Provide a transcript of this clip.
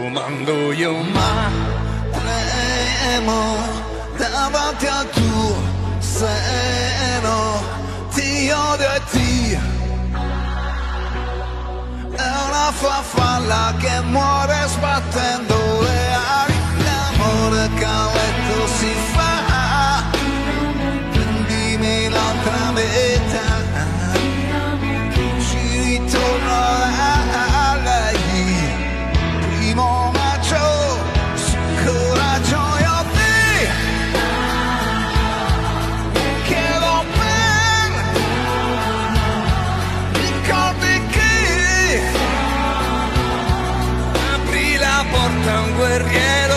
Comando io ma tremo davanti al tuo seno Ti odio e ti. È una farfalla che muore sbattendo le ali. L'amore che a letto si fa porta un guerriero.